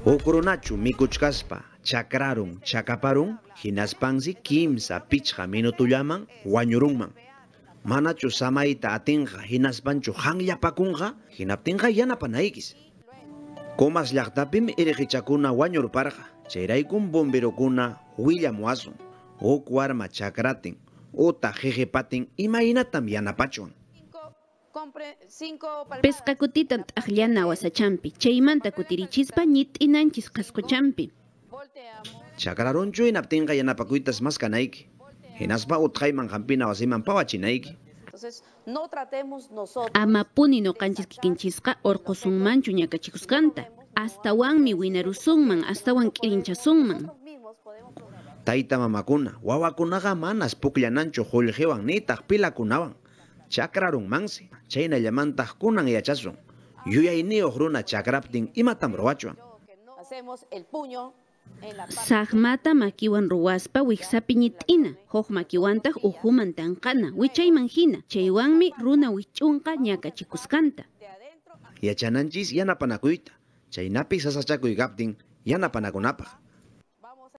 Ukrunachu mikuchkaspa chakrarun chakaparun hinaspansi kimsa pichqa minutullaman wañurunman. Manachu samayta atinqa hinaspanchu hanllapakunqa hinaptinqa yanapanaykis. Comas llaqtapim iriqichakuna wañurparqa chayraykum bombirokuna willamuasun huk warma chakratin uta jejepatin imaynatam yanapachwan. Pesqa kutitan t'aqllana wasachampi, chaymanta kutirichispa ñit'inanchis qasquchampi. Chakrarunchu hinaptinqa yanapakuytas mas kanayki. Hinaspa utqayman hampina wasiman pawachinayki. Entonces, no tratemos nosotros. Amapuni noqanchis kikinchisqa urqusunmanchu ñakachikusqanta. Astawanmi winarusunman, astawan k'irinchasunman. Tayta mamakuna, wawakunaqa manas pukllananchu qullqiwan nitaq pilakunawan. Chakrarunmansi, chaynallamantaq kunan yachasun. Yuyayniyuq runa chakraptin imatam ruwachuan. Hacemos el puño en la parte. Saqmata makiwan ruwaspa wiksapi ñit'ina. Huk makiwantaq uhuman tanqana, wichayman hina. Chaywanmi runa wich'unqa ñakachikusqanta. Yachananchis yanapanakuyta. Chaynapi sasachakuy kaptin yanapanakunapaq.